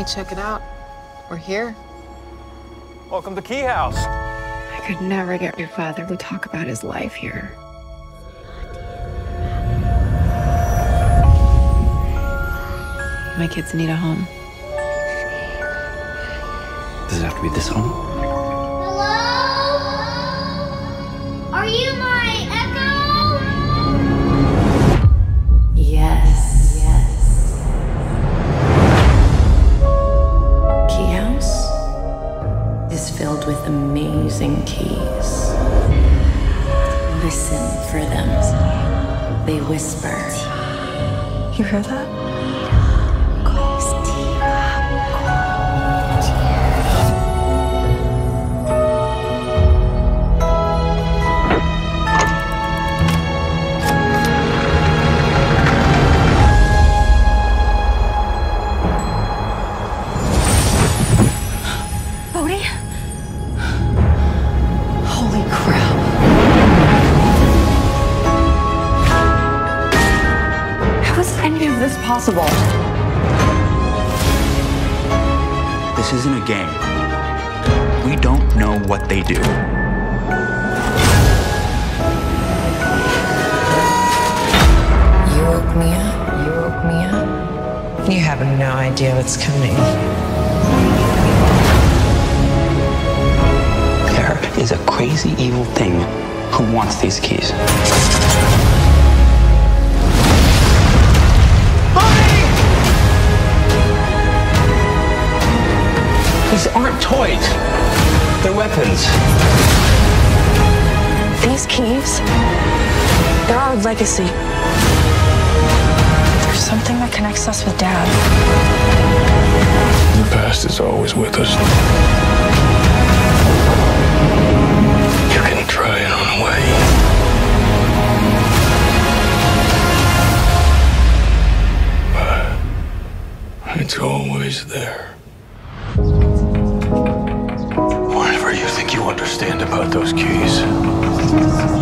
Hey, check it out. We're here. Welcome to Key House. I could never get your father to talk about his life here. My kids need a home. Does it have to be this home? Hello? Amazing keys. Listen for them. They whisper. You hear that? Possible? This isn't a game. We don't know what they do. You woke me up. You woke me up. You have no idea what's coming. There is a crazy evil thing who wants these keys. These aren't toys. They're weapons. These keys, they're our legacy. There's something that connects us with Dad. The past is always with us. You can try and run away. But it's always there. About those keys.